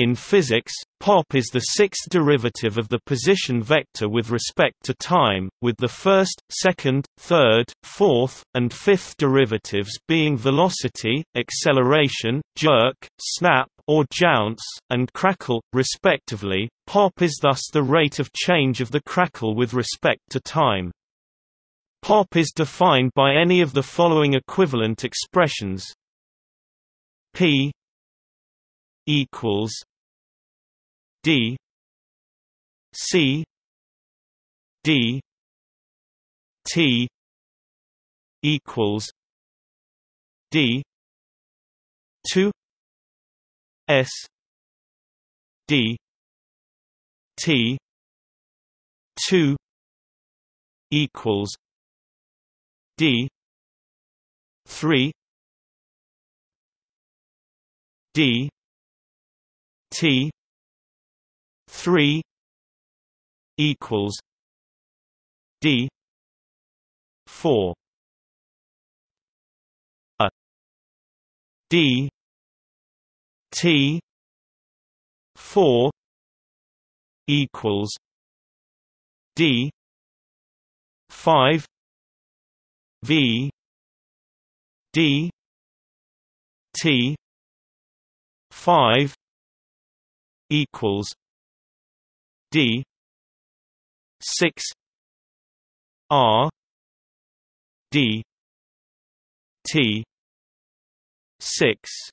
In physics, pop is the sixth derivative of the position vector with respect to time, with the first, second, third, fourth, and fifth derivatives being velocity, acceleration, jerk, snap, or jounce, and crackle, respectively. Pop is thus the rate of change of the crackle with respect to time. Pop is defined by any of the following equivalent expressions p equals D C D T equals D two S D T two equals D three D T three equals D four a D T four equals D five V D T five equals D. six. R. D. T. six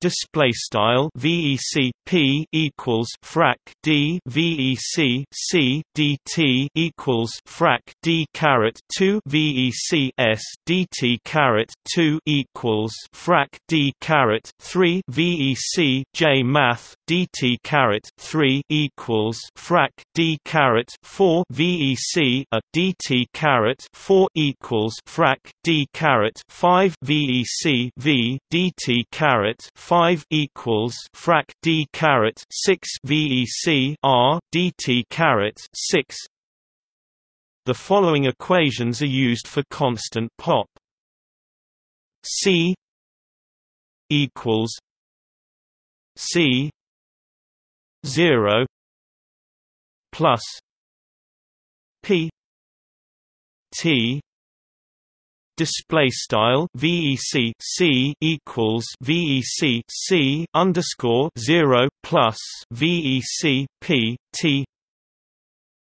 display style VEC P equals frac D VEC C DT equals frac D caret 2 VEC S DT caret 2 equals frac D caret 3 VEC J math DT caret 3 equals frac D caret 4 VEC a DT caret 4 equals frac D caret 5 VEC V DT caret 5 equals frac d caret 6 VEC R dt caret 6. The following equations are used for constant pop. C equals C zero plus P T display style VEC C equals VEC C underscore zero plus VEC P T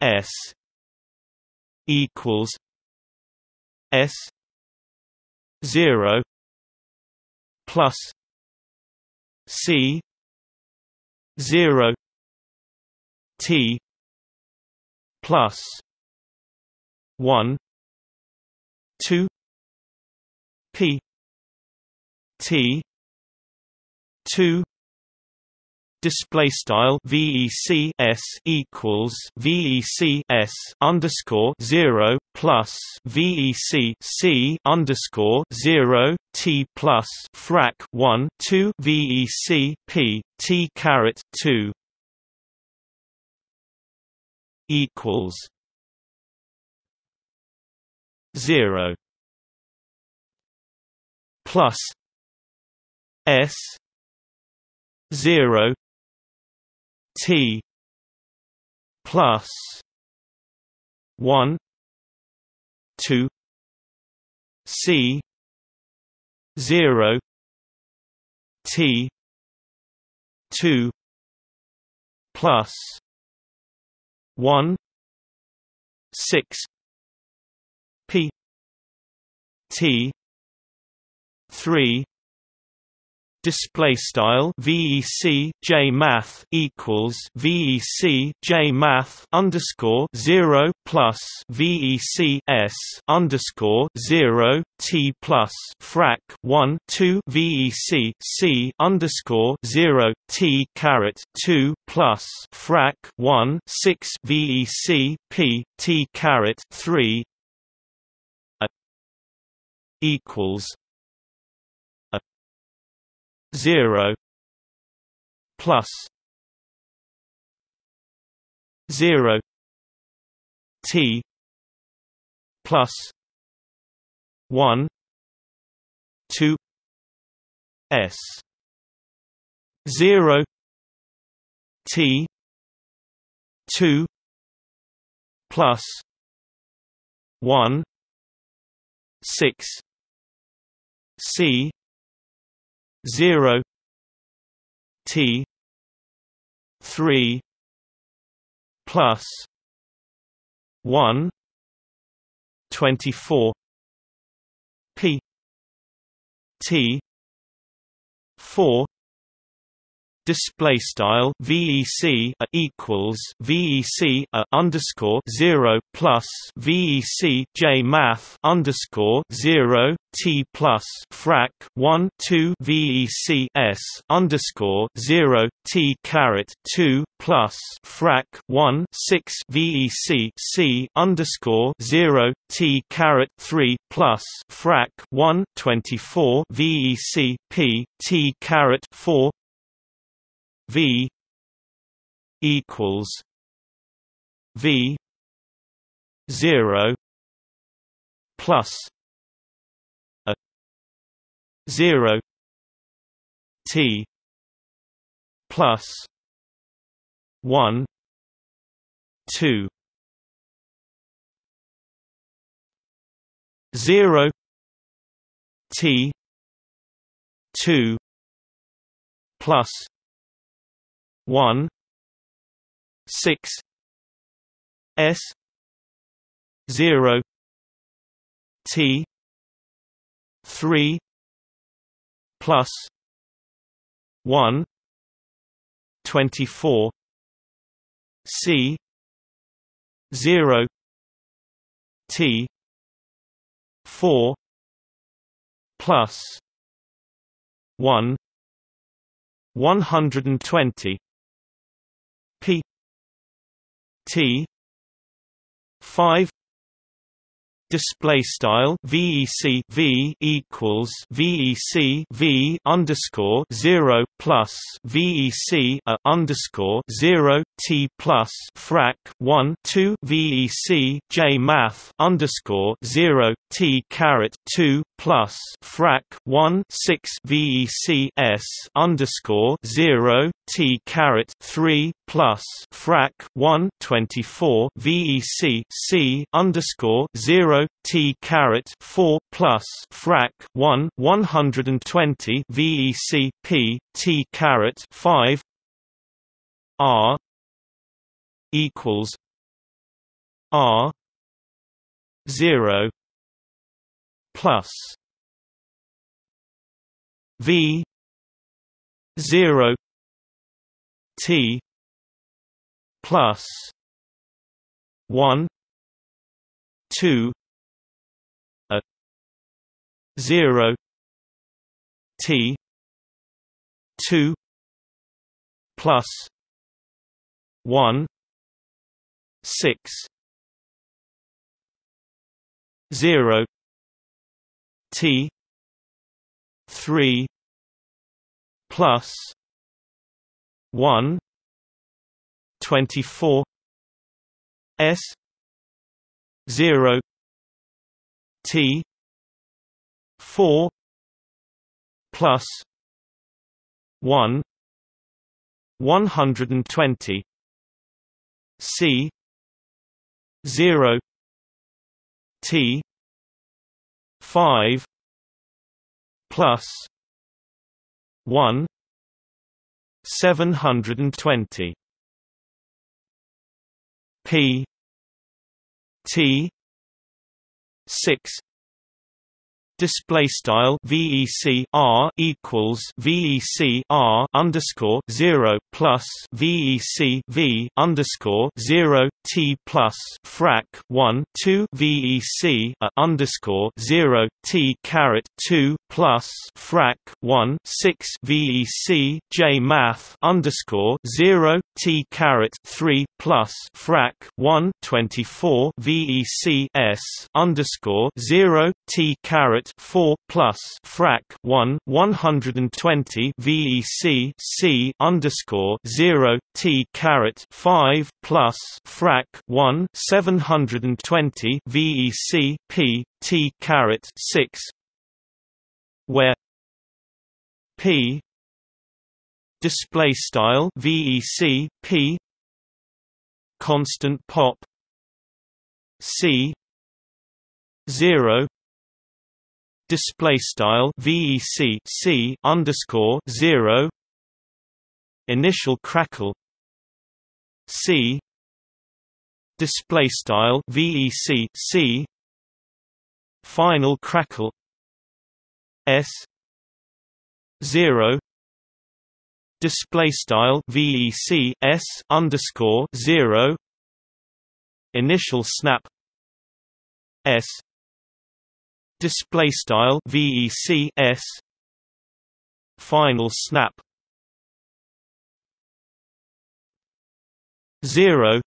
S equals S zero plus C zero T plus one two T two display style VEC S equals VEC S underscore zero plus VEC C underscore zero T plus frac one two VEC P T caret two equals zero plus S zero T plus one two C zero T two plus one six P T three. Display style VEC J math equals VEC J math underscore zero plus VEC S underscore zero T plus frac one two VEC C underscore zero T caret two plus frac one six VEC P T caret three equals 0 plus 0 t plus 1 2 s 0 t 2 plus 1 6 c zero T three 1 24 P T four display style VEC a equals VEC a underscore zero plus VEC J math underscore zero T plus frac one two VEC S underscore zero T caret two plus frac one six VEC C underscore zero T caret three plus frac one twenty four VEC P T caret four V equals V zero plus a zero T plus one two zero T two plus one six S zero T three plus one twenty four C zero T four plus one one hundred and twenty P T five display style VEC V equals VEC V underscore zero plus VEC a uh, underscore zero T plus frac one two VEC J math underscore zero T caret two plus frac one six VEC S underscore zero T caret three plus frac one twenty four VEC C underscore zero T caret four plus frac one one hundred and twenty VEC P T caret five R equals R zero plus V zero T plus one two 0 T 2 plus 1 6 0 T 3 plus 1 24 S 0 T four plus one one hundred and twenty C zero T five plus one seven hundred and twenty P T six display style VEC R equals VEC R underscore zero plus VEC V underscore zero T plus frac one two VEC a underscore zero T caret two plus frac one six VEC J math underscore zero T caret three plus frac one twenty four VEC S underscore zero T caret 4 plus frac 1 120 VEC C underscore 0 T caret 5 plus frac 1 720 VEC P T caret 6 where P display style VEC P constant pop C 0 display style VEC C underscore 0 initial crackle C display style VEC C final crackle S 0 display style VEC S underscore 0 initial snap S display style VEC S final snap. 0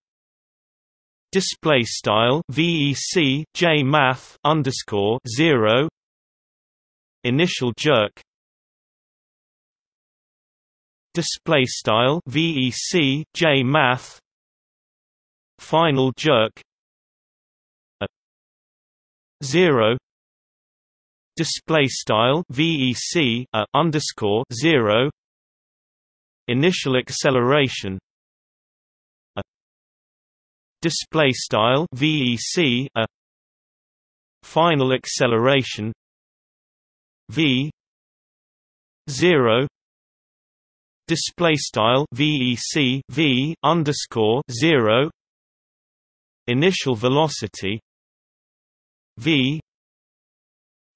display style VEC J math underscore 0 initial jerk. Display style VEC J math final jerk. A. 0 display style VEC a uh, underscore 0 initial acceleration a display style VEC a uh, final acceleration V 0 display style VEC V underscore 0 initial velocity V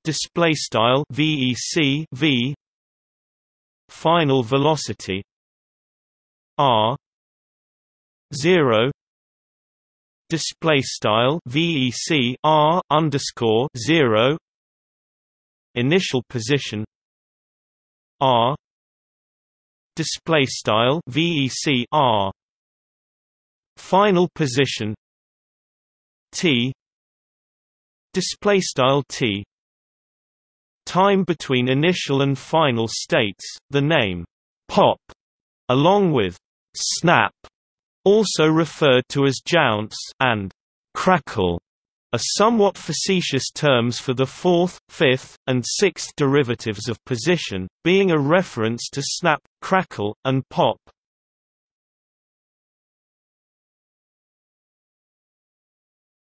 display style VEC V. Final velocity R. 0 display style VEC R underscore 0 initial position R. Display style VEC R. Final position T. Display style T time between initial and final states the name pop along with snap also referred to as jounce and crackle are somewhat facetious terms for the fourth, fifth, and sixth derivatives of position, being a reference to snap, crackle, and pop.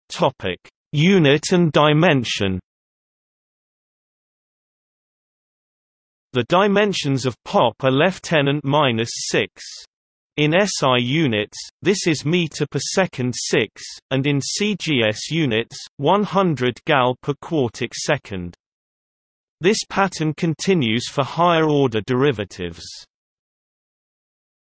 Topic: Unit and dimension. The dimensions of pop are lieutenant minus 6. In SI units, this is meter per second 6, and in CGS units, 100 gal per quartic second. This pattern continues for higher order derivatives.